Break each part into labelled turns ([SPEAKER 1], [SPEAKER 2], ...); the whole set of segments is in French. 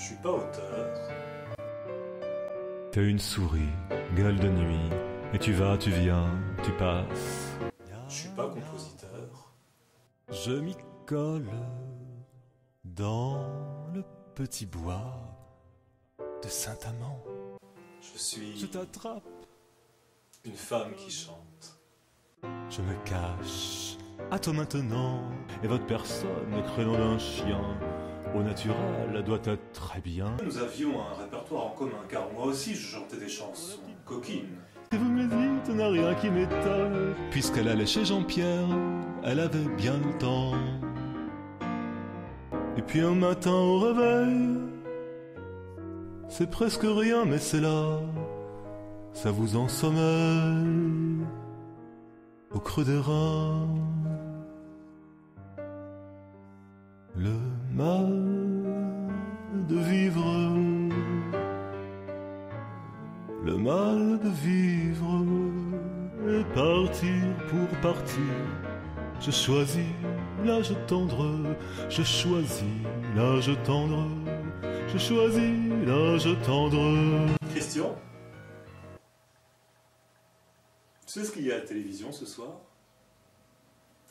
[SPEAKER 1] Je suis pas auteur.
[SPEAKER 2] T'es une souris, gueule de nuit, et tu vas, tu viens, tu passes.
[SPEAKER 1] Je suis pas compositeur.
[SPEAKER 2] Je m'y colle dans le petit bois de Saint-Amand.
[SPEAKER 1] Je suis
[SPEAKER 2] Je t'attrape,
[SPEAKER 1] une femme qui chante.
[SPEAKER 2] je me cache. À toi maintenant, et votre personne, le créneau d'un chien, au naturel doit être très bien.
[SPEAKER 1] Nous avions un répertoire en commun, car moi aussi je chantais des chansons coquines.
[SPEAKER 2] Et vous me dites, n'a rien qui m'étonne. Puisqu'elle allait chez Jean-Pierre, elle avait bien le temps. Et puis un matin au réveil, c'est presque rien, mais c'est là, ça vous ensommeille au creux des reins. Le mal le mal de vivre et partir pour partir. Je choisis l'âge tendre, je choisis l'âge tendre, je choisis l'âge tendre.
[SPEAKER 1] Christian Tu sais ce qu'il y a à la télévision ce soir?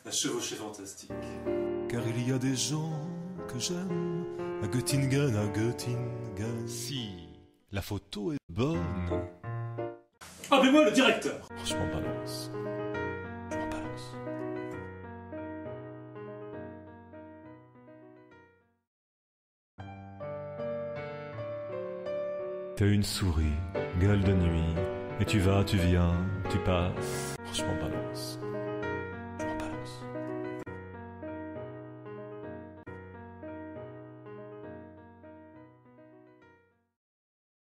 [SPEAKER 1] La chevauchée fantastique.
[SPEAKER 2] Car il y a des gens que j'aime à Göttingen, à Göttingen. Si la photo est bonne,
[SPEAKER 1] Appelez-moi le directeur
[SPEAKER 2] franchement balance. T'es une souris, gueule de nuit, et tu vas, tu viens, tu passes. Franchement balance.